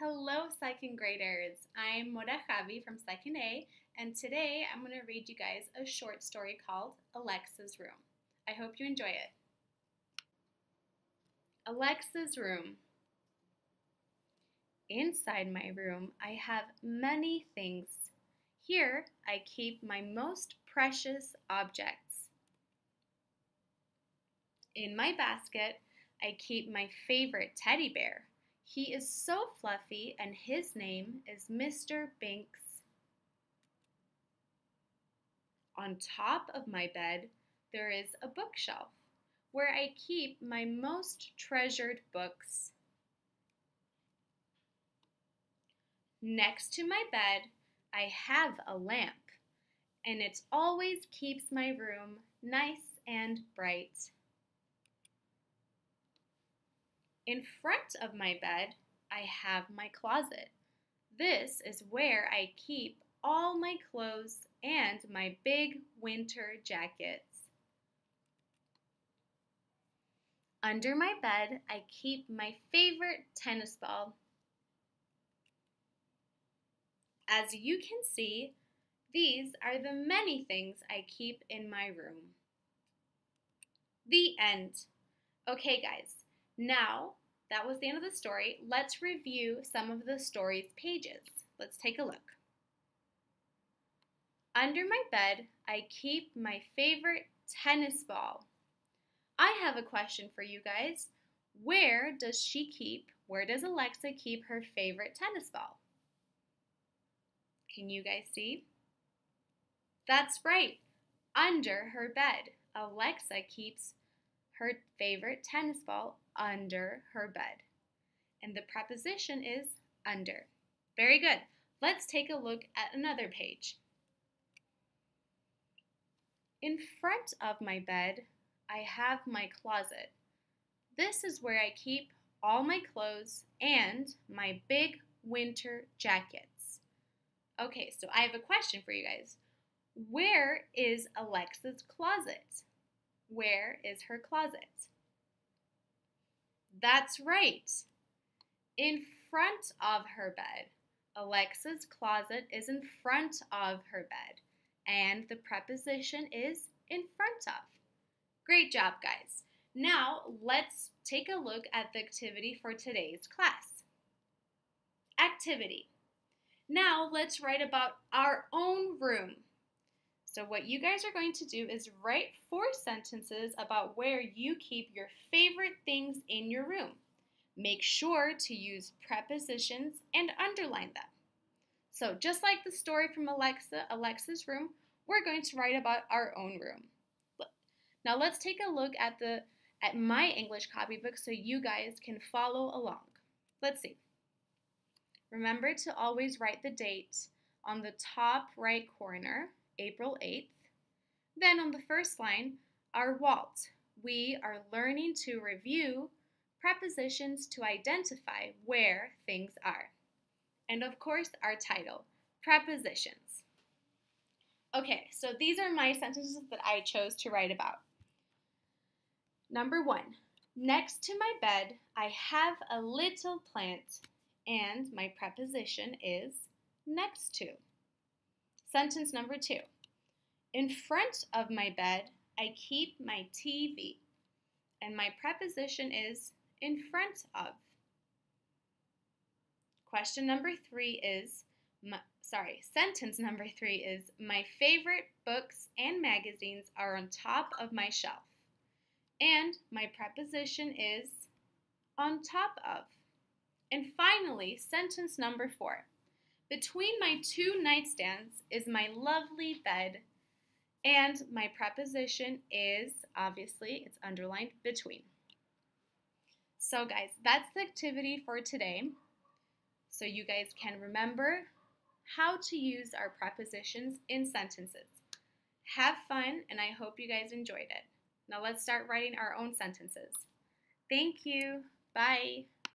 Hello, second graders. I'm Mora Javi from Second A, and today I'm going to read you guys a short story called Alexa's Room. I hope you enjoy it. Alexa's Room. Inside my room, I have many things. Here, I keep my most precious objects. In my basket, I keep my favorite teddy bear. He is so fluffy, and his name is Mr. Binks. On top of my bed, there is a bookshelf where I keep my most treasured books. Next to my bed, I have a lamp, and it always keeps my room nice and bright. In front of my bed, I have my closet. This is where I keep all my clothes and my big winter jackets. Under my bed, I keep my favorite tennis ball. As you can see, these are the many things I keep in my room. The end. Okay, guys, now, that was the end of the story. Let's review some of the story's pages. Let's take a look. Under my bed, I keep my favorite tennis ball. I have a question for you guys. Where does she keep, where does Alexa keep her favorite tennis ball? Can you guys see? That's right, under her bed. Alexa keeps her favorite tennis ball under her bed. And the preposition is under. Very good. Let's take a look at another page. In front of my bed, I have my closet. This is where I keep all my clothes and my big winter jackets. Okay, so I have a question for you guys. Where is Alexa's closet? Where is her closet? That's right. In front of her bed. Alexa's closet is in front of her bed. And the preposition is in front of. Great job, guys. Now, let's take a look at the activity for today's class. Activity. Now, let's write about our own room. So what you guys are going to do is write four sentences about where you keep your favorite things in your room. Make sure to use prepositions and underline them. So just like the story from Alexa, Alexa's room, we're going to write about our own room. Now let's take a look at the at my English copybook so you guys can follow along. Let's see. Remember to always write the date on the top right corner April 8th. Then on the first line, our Walt. We are learning to review prepositions to identify where things are. And of course, our title, prepositions. Okay, so these are my sentences that I chose to write about. Number one, next to my bed, I have a little plant, and my preposition is next to. Sentence number two. In front of my bed, I keep my TV. And my preposition is in front of. Question number three is, my, sorry, sentence number three is, my favorite books and magazines are on top of my shelf. And my preposition is on top of. And finally, sentence number four. Between my two nightstands is my lovely bed, and my preposition is, obviously, it's underlined between. So guys, that's the activity for today. So you guys can remember how to use our prepositions in sentences. Have fun, and I hope you guys enjoyed it. Now let's start writing our own sentences. Thank you. Bye.